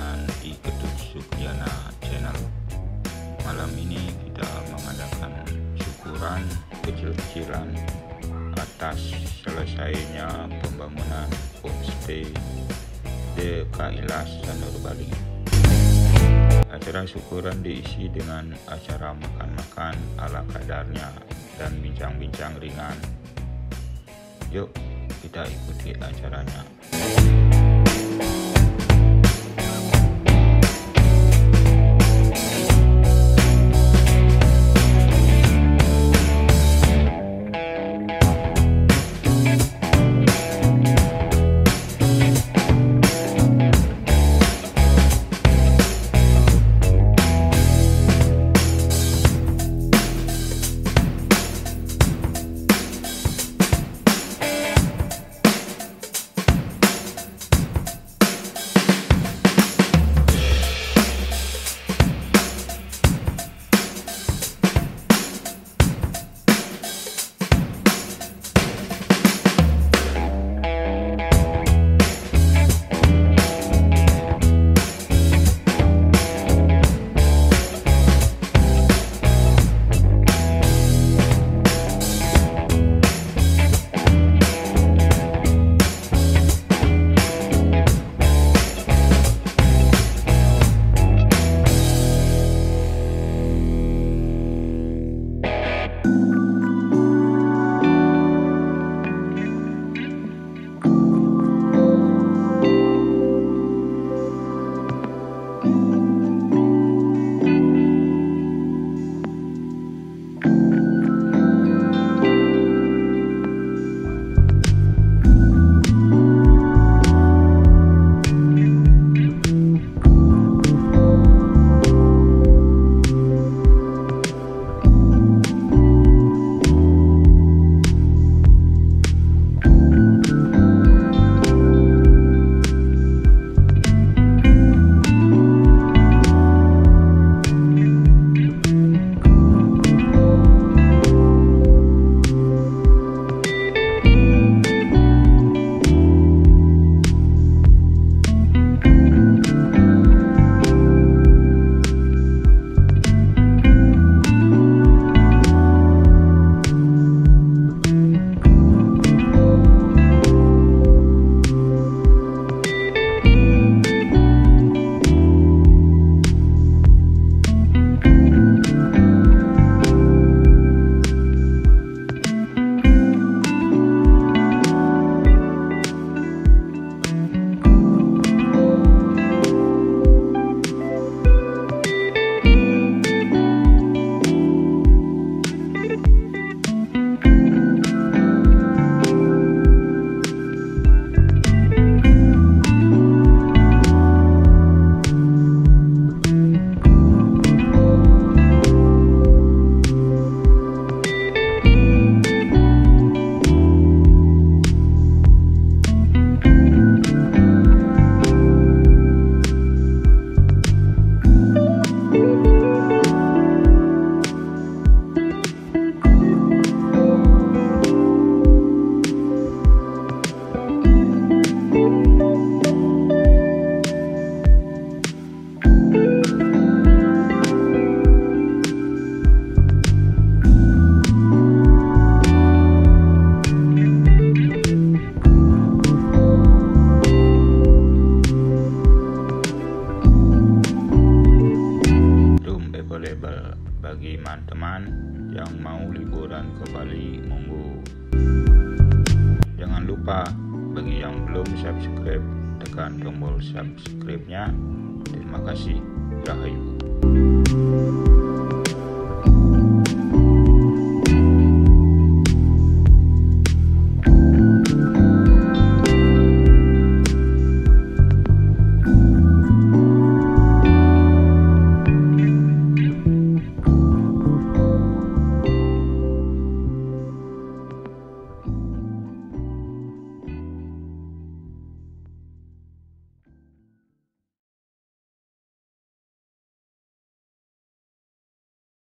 dengan di Kedut Sukyana Channel. Malam ini kita mengadakan syukuran kecil-kecilan atas selesainya pembangunan homestay di Kailas Sanur Bali. Acara syukuran diisi dengan acara makan-makan ala kadarnya dan bincang-bincang ringan. Yuk kita ikuti acaranya. Available bagi teman-teman yang mau liburan ke Bali monggo. Jangan lupa bagi yang belum subscribe tekan tombol subscribe-nya. Terima kasih. Rahayu.